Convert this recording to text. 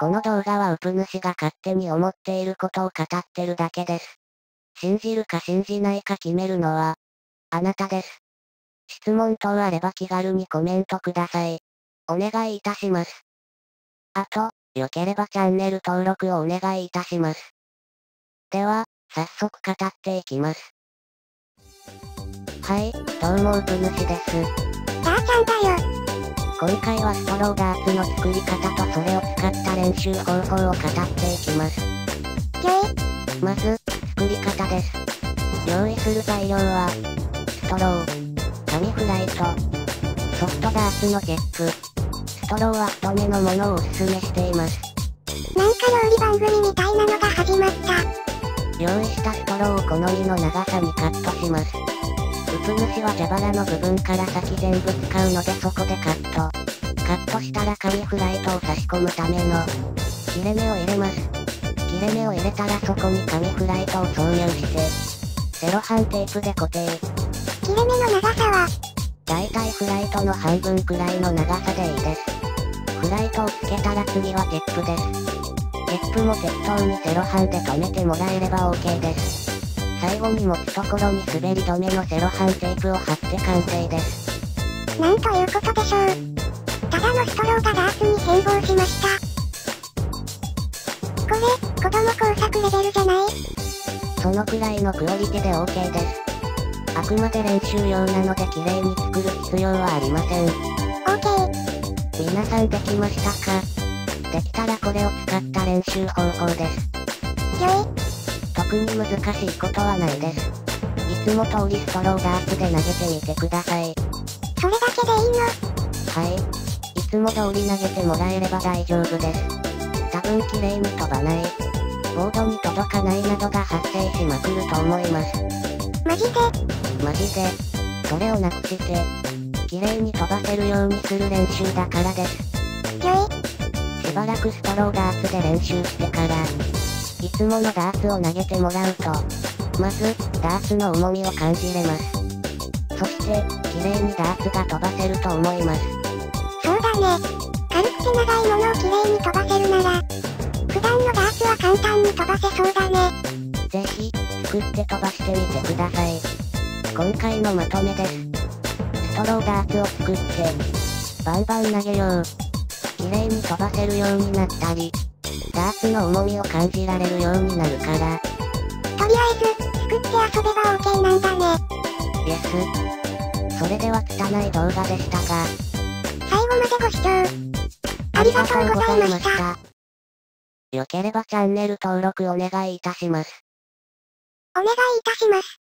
この動画はウプ主が勝手に思っていることを語ってるだけです。信じるか信じないか決めるのは、あなたです。質問等あれば気軽にコメントください。お願いいたします。あと、良ければチャンネル登録をお願いいたします。では、早速語っていきます。はい、どうもウプ主です。ダーちゃんだよ。今回はストローダーツの作り方とそれを使った練習方法を語っていきます。まず、作り方です。用意する材料は、ストロー、紙フライト、ソフトダーツのゲップ、ストローは太めのものをおすすめしています。なんか料理番組みたいなのが始まった。用意したストローを好みの長さにカットします。うつ主は蛇腹の部分から先全部使うのでそこでカット。カットしたら紙フライトを差し込むための切れ目を入れます。切れ目を入れたらそこに紙フライトを挿入して、セロハンテープで固定。切れ目の長さはだいたいフライトの半分くらいの長さでいいです。フライトをつけたら次はゲップです。ゲップも適当にセロハンで留めてもらえれば OK です。最後に持つところに滑り止めのセロハンテープを貼って完成です。なんということでしょう。ただのストローがダーツに変貌しました。これ、子供工作レベルじゃないそのくらいのクオリティで OK です。あくまで練習用なので綺麗に作る必要はありません。OK。皆さんできましたか？できたらこれを使った練習方法です。特に難しいことはないです。いつも通りストローダーツで投げてみてください。それだけでいいの？はい。いつも通り投げてもらえれば大丈夫です。多分綺麗に飛ばない。ボードに届かないなどが発生しまくると思います。マジで？マジで。それをなくして、綺麗に飛ばせるようにする練習だからです。しばらくストローダーツで練習してから、いつものダーツを投げてもらうと、まず、ダーツの重みを感じれます。そして、綺麗にダーツが飛ばせると思います。そうだね。軽くて長いものを綺麗に飛ばせるなら、普段のダーツは簡単に飛ばせそうだね。ぜひ、作って飛ばしてみてください。今回のまとめです。ストローダーツを作って、バンバン投げよう。綺麗に飛ばせるようになったり、ダーツの重みを感じられるようになるから。とりあえず、作って遊べば OK なんだね。イエス。それでは汚い動画でしたが、最後までご視聴、ありがとうございました。よければチャンネル登録お願いいたします。お願いいたします。